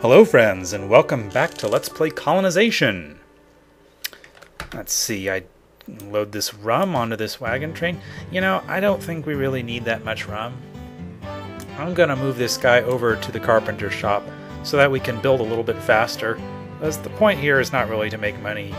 Hello, friends, and welcome back to Let's Play Colonization. Let's see, I load this rum onto this wagon train. You know, I don't think we really need that much rum. I'm gonna move this guy over to the carpenter shop so that we can build a little bit faster. As the point here is not really to make money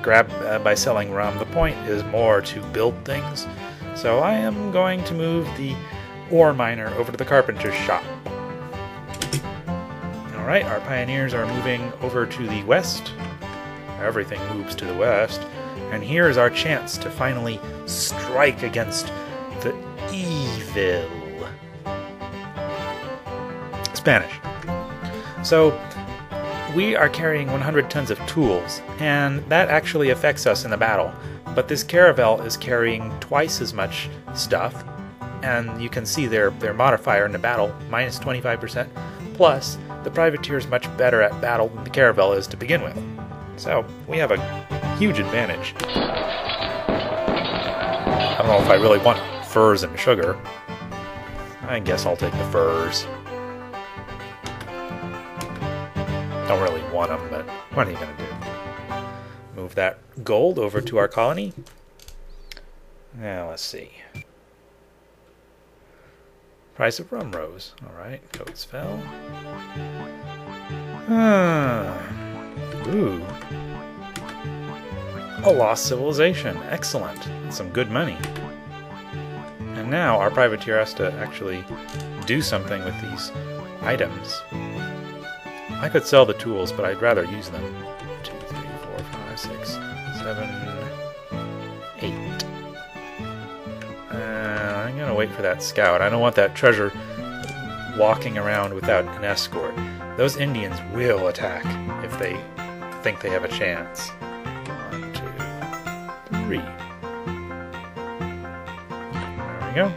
grab uh, by selling rum. The point is more to build things. So I am going to move the ore miner over to the carpenter's shop. Alright, our pioneers are moving over to the west. Everything moves to the west. And here is our chance to finally strike against the evil. Spanish. So, we are carrying 100 tons of tools, and that actually affects us in the battle. But this caravel is carrying twice as much stuff, and you can see their, their modifier in the battle, minus 25%, plus the privateer is much better at battle than the caravel is to begin with. So, we have a huge advantage. I don't know if I really want furs and sugar. I guess I'll take the furs. Don't really want them, but what are you going to do? Move that gold over to our colony. Now, let's see. Price of rum rose. Alright, coats fell. Ah. Ooh. A lost civilization. Excellent. Some good money. And now our privateer has to actually do something with these items. I could sell the tools, but I'd rather use them. Two, three, four, five, six, seven, wait for that scout. I don't want that treasure walking around without an escort. Those Indians will attack if they think they have a chance. One, two, three. There we go.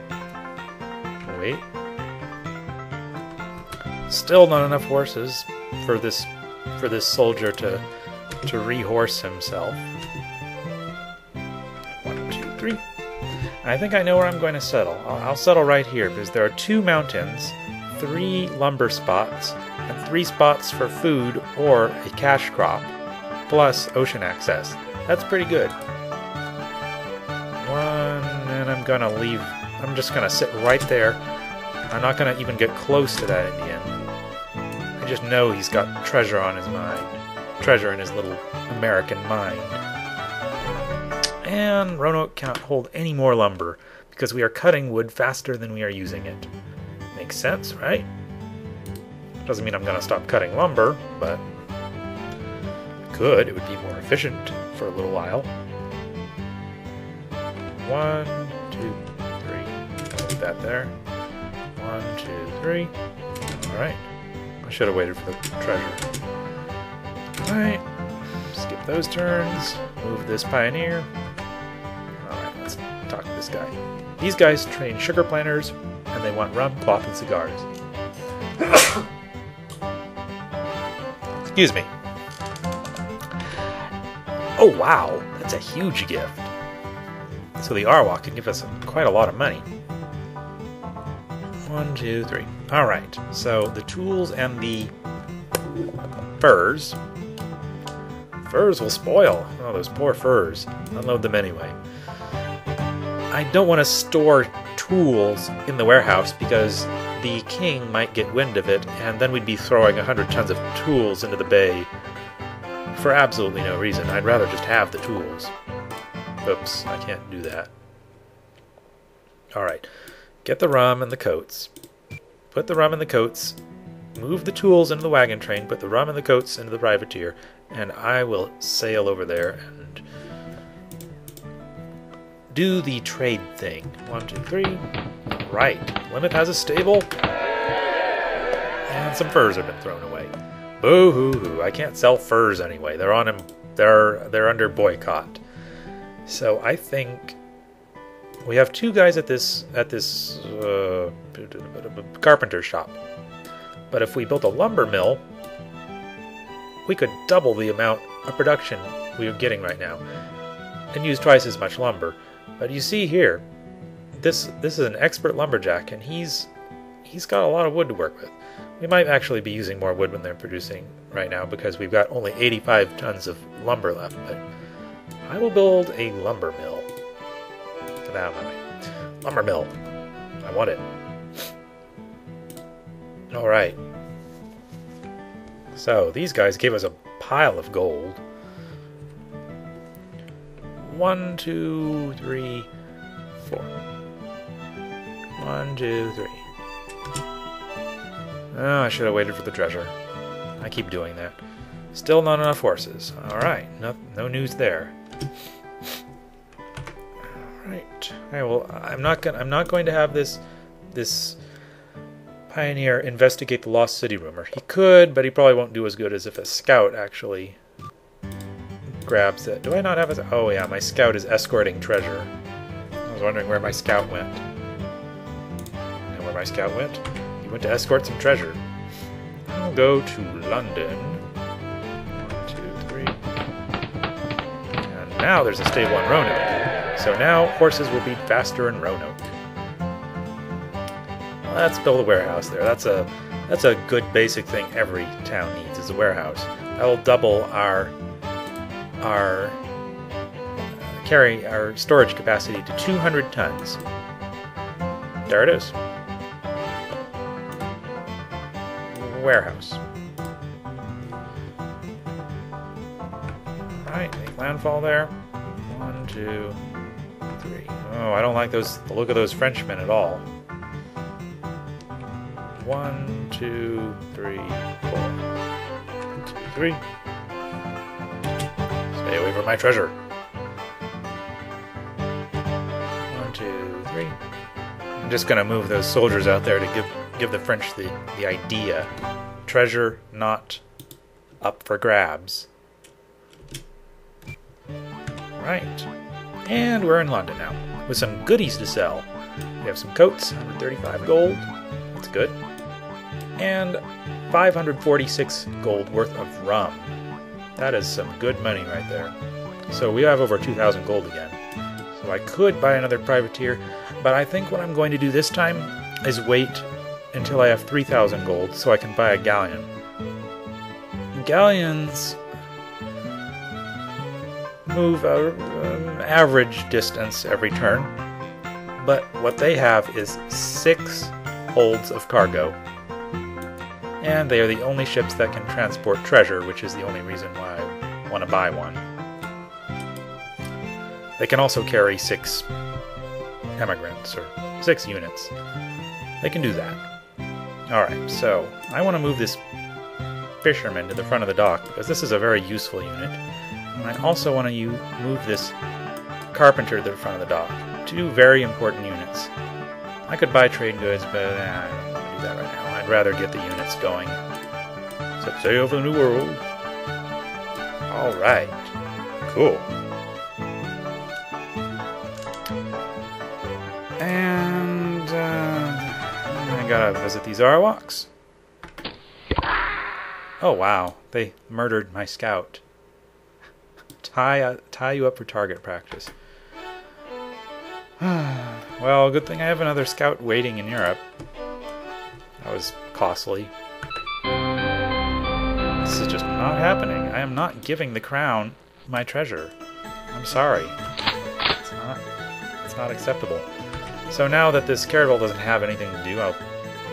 Wait. Still not enough horses for this for this soldier to to rehorse himself. I think I know where I'm going to settle. I'll, I'll settle right here because there are two mountains, three lumber spots, and three spots for food or a cash crop, plus ocean access. That's pretty good. One, and I'm gonna leave. I'm just gonna sit right there. I'm not gonna even get close to that Indian. I just know he's got treasure on his mind. Treasure in his little American mind. And Roanoke cannot hold any more lumber because we are cutting wood faster than we are using it. Makes sense, right? Doesn't mean I'm going to stop cutting lumber, but could. It would be more efficient for a little while. One, two, three. Put that there. One, two, three. Alright. I should have waited for the treasure. Alright. Skip those turns. Move this pioneer. Talk to this guy. These guys train sugar planters, and they want rum, cloth, and cigars. Excuse me. Oh wow, that's a huge gift. So the Arawak can give us quite a lot of money. One, two, three. Alright, so the tools and the furs. Furs will spoil. Oh, those poor furs. Unload them anyway. I don't want to store tools in the warehouse because the king might get wind of it, and then we'd be throwing a hundred tons of tools into the bay for absolutely no reason. I'd rather just have the tools. Oops, I can't do that. Alright, get the rum and the coats. Put the rum and the coats. Move the tools into the wagon train, put the rum and the coats into the privateer, and I will sail over there and do the trade thing. One, two, three. Right. Plymouth has a stable. And some furs have been thrown away. Boo hoo hoo. I can't sell furs anyway. They're on they're they're under boycott. So I think we have two guys at this at this uh, carpenter shop. But if we built a lumber mill, we could double the amount of production we are getting right now and use twice as much lumber. But you see here, this this is an expert lumberjack, and he's he's got a lot of wood to work with. We might actually be using more wood than they're producing right now because we've got only 85 tons of lumber left, but I will build a lumber mill. That way. Lumber mill. I want it. Alright. So, these guys gave us a pile of gold. One, two, three, four. One, two, three. Oh, I should have waited for the treasure. I keep doing that. Still not enough horses. Alright, no, no news there. Alright. Okay, well, I'm not gonna I'm not going to have this this pioneer investigate the lost city rumor. He could, but he probably won't do as good as if a scout actually grabs it. Do I not have a... Oh yeah, my scout is escorting treasure. I was wondering where my scout went. And where my scout went? He went to escort some treasure. I'll go to London. One, two, three. And now there's a stable in Roanoke. So now horses will be faster in Roanoke. Let's build a warehouse there. That's a that's a good basic thing every town needs is a warehouse. That will double our our uh, carry our storage capacity to 200 tons. There it is. Warehouse. Right, make landfall there. One, two, three. Oh, I don't like those the look of those Frenchmen at all. One, two, three, four. One, two, three. Stay away from my treasure. One, two, three. I'm just gonna move those soldiers out there to give give the French the, the idea. Treasure not up for grabs. Right. And we're in London now, with some goodies to sell. We have some coats, 135 gold. That's good and 546 gold worth of rum. That is some good money right there. So we have over 2,000 gold again. So I could buy another privateer, but I think what I'm going to do this time is wait until I have 3,000 gold so I can buy a galleon. Galleons move a um, average distance every turn, but what they have is six holds of cargo and they are the only ships that can transport treasure, which is the only reason why I want to buy one. They can also carry six emigrants, or six units. They can do that. Alright, so I want to move this fisherman to the front of the dock, because this is a very useful unit. And I also want to move this carpenter to the front of the dock. Two very important units. I could buy trade goods, but eh, That right now. I'd rather get the units going. Set sail for the new world. Alright. Cool. And, uh, I gotta visit these Arawaks. Oh wow, they murdered my scout. tie, uh, tie you up for target practice. well, good thing I have another scout waiting in Europe. That was costly. This is just not happening. I am not giving the crown my treasure. I'm sorry. It's not, it's not acceptable. So now that this caravel doesn't have anything to do, I'll,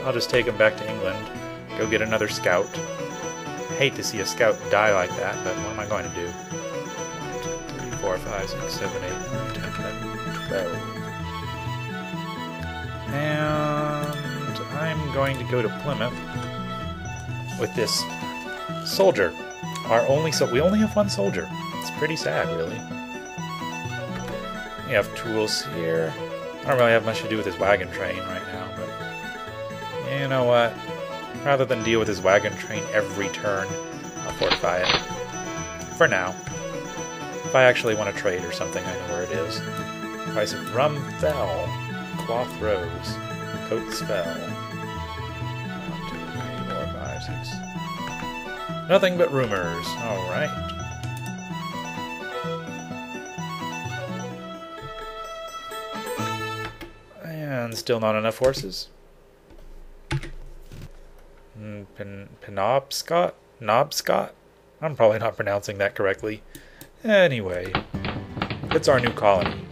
I'll just take him back to England, go get another scout. I hate to see a scout die like that, but what am I going to do? 1, 2, 3, 4, 5, 6, 7, 8, 9, 10, 11, 12. And I'm going to go to Plymouth with this soldier. Our only so we only have one soldier. It's pretty sad, really. We have tools here. I don't really have much to do with his wagon train right now, but you know what? Rather than deal with his wagon train every turn, I'll fortify it. For now. If I actually want to trade or something, I know where it is. Price of rum fell. Cloth rose. Coats fell. Nothing but rumors. Alright. And still not enough horses. mm, Pen- Penobscot? Nobscot? I'm probably not pronouncing that correctly. Anyway, it's our new colony.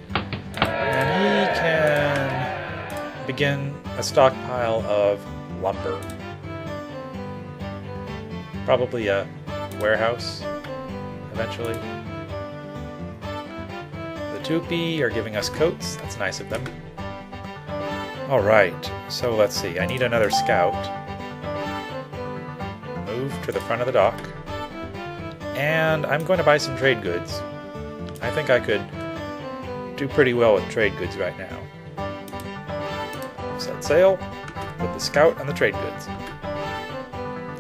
And he can begin a stockpile of lumber. Probably a warehouse eventually. The Tupi are giving us coats. That's nice of them. Alright, so let's see. I need another scout. Move to the front of the dock. And I'm going to buy some trade goods. I think I could do pretty well with trade goods right now. Set sail with the scout and the trade goods.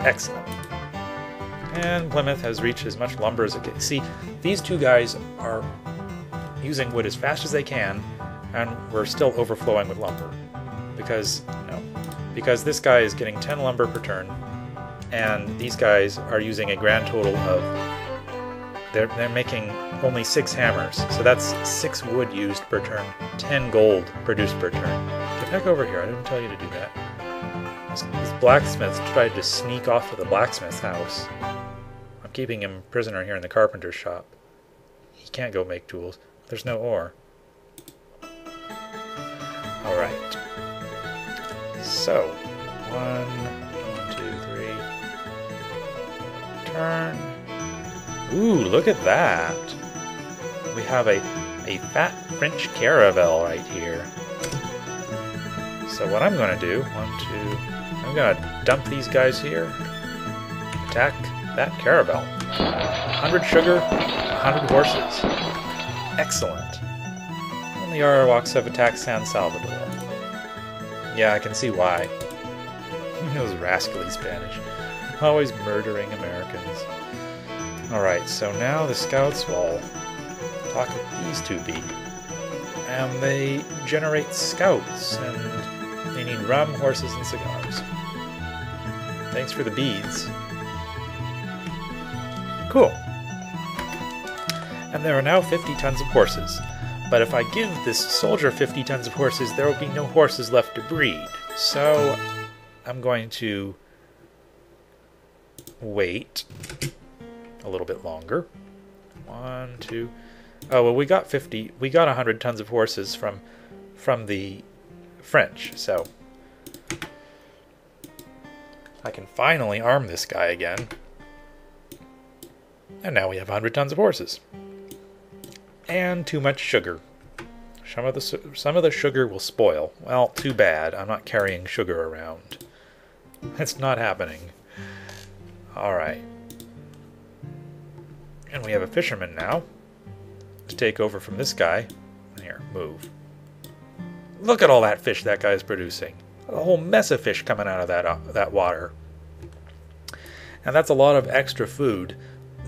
Excellent. And Plymouth has reached as much lumber as it can. See, these two guys are using wood as fast as they can, and we're still overflowing with lumber. Because, no, because this guy is getting 10 lumber per turn, and these guys are using a grand total of they're, they're making only six hammers, so that's six wood used per turn, 10 gold produced per turn. Get back over here, I didn't tell you to do that. These blacksmiths tried to sneak off to the blacksmith's house. Keeping him prisoner here in the carpenter's shop. He can't go make tools. There's no ore. Alright. So, one, one, two, three. Turn. Ooh, look at that. We have a, a fat French caravel right here. So what I'm going to do, one, two, I'm going to dump these guys here. Attack that caravel. 100 sugar, 100 horses. Excellent. The Arawaks have attacked San Salvador. Yeah, I can see why. Those rascally Spanish. Always murdering Americans. Alright, so now the scouts will talk with these Tupi. And they generate scouts, and they need rum, horses, and cigars. Thanks for the beads. And there are now 50 tons of horses. But if I give this soldier 50 tons of horses, there will be no horses left to breed. So I'm going to wait a little bit longer. One, two. Oh well, we got 50. We got 100 tons of horses from from the French. So I can finally arm this guy again. And now we have 100 tons of horses. And too much sugar. Some of the some of the sugar will spoil. Well, too bad. I'm not carrying sugar around. It's not happening. All right. And we have a fisherman now to take over from this guy. Here, move. Look at all that fish that guy is producing. A whole mess of fish coming out of that uh, that water. And that's a lot of extra food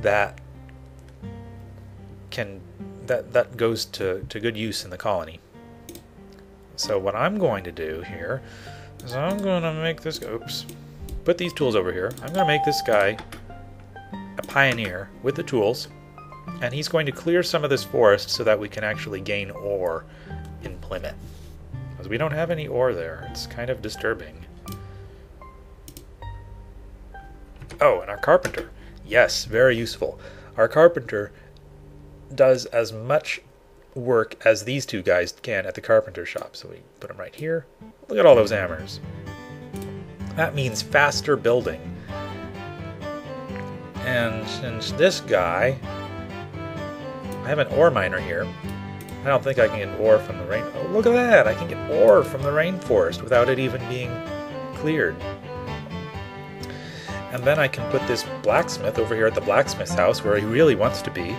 that can that that goes to, to good use in the colony. So what I'm going to do here is I'm going to make this oops. Put these tools over here. I'm going to make this guy a pioneer with the tools, and he's going to clear some of this forest so that we can actually gain ore in Plymouth. Because we don't have any ore there. It's kind of disturbing. Oh, and our carpenter. Yes, very useful. Our carpenter does as much work as these two guys can at the carpenter shop. So we put them right here. Look at all those hammers. That means faster building. And since this guy, I have an ore miner here. I don't think I can get ore from the rain. Oh, look at that! I can get ore from the rainforest without it even being cleared. And then I can put this blacksmith over here at the blacksmith's house where he really wants to be,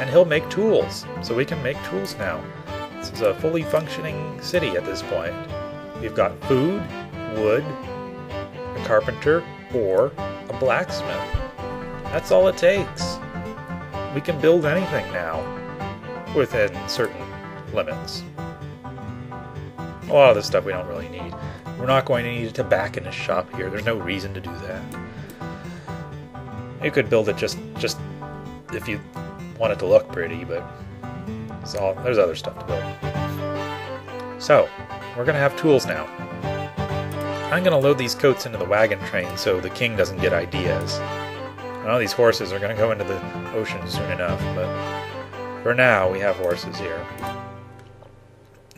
and he'll make tools. So we can make tools now. This is a fully functioning city at this point. We've got food, wood, a carpenter, or a blacksmith. That's all it takes. We can build anything now, within certain limits. A lot of this stuff we don't really need. We're not going to need a tobacconist shop here. There's no reason to do that. You could build it just just if you want it to look pretty, but all, there's other stuff to build. So, we're going to have tools now. I'm going to load these coats into the wagon train so the king doesn't get ideas. I know these horses are going to go into the ocean soon enough, but for now we have horses here.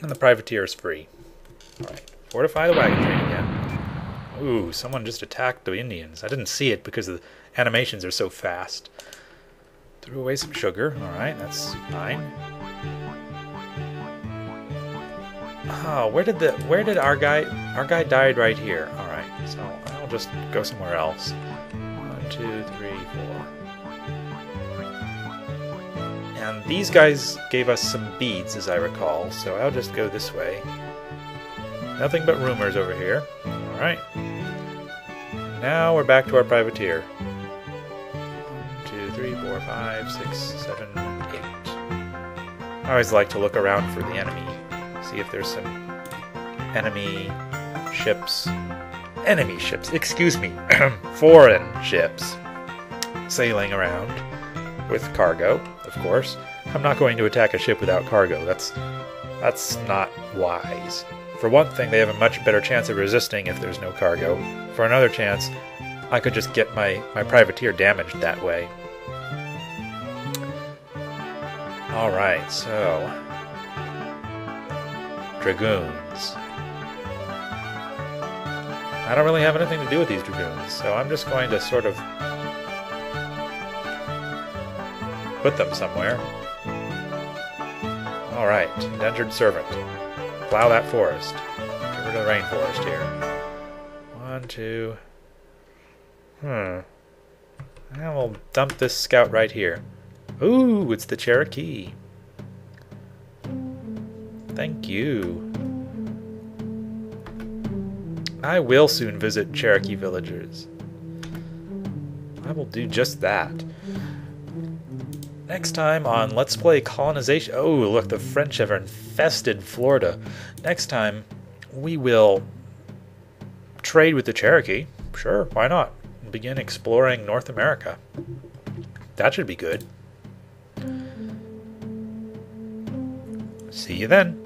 And the privateer is free. Alright, fortify the wagon train again. Ooh, someone just attacked the Indians. I didn't see it because the animations are so fast. Threw away some sugar. Alright, that's fine. Oh, where did the where did our guy our guy died right here. Alright, so I'll just go somewhere else. One, two, three, four. And these guys gave us some beads, as I recall, so I'll just go this way. Nothing but rumors over here. Alright. Now we're back to our privateer. Five, six, seven, eight. I always like to look around for the enemy. See if there's some enemy ships. Enemy ships, excuse me. Foreign ships sailing around with cargo, of course. I'm not going to attack a ship without cargo. That's that's not wise. For one thing, they have a much better chance of resisting if there's no cargo. For another chance, I could just get my, my privateer damaged that way. Alright, so. Dragoons. I don't really have anything to do with these dragoons, so I'm just going to sort of put them somewhere. Alright, indentured servant. Plow that forest. Get rid of the rainforest here. One, two. Hmm. And we'll dump this scout right here. Ooh, it's the Cherokee. Thank you. I will soon visit Cherokee villagers. I will do just that. Next time on Let's Play Colonization. Oh, look, the French have infested Florida. Next time, we will trade with the Cherokee. Sure, why not? Begin exploring North America. That should be good. See you then.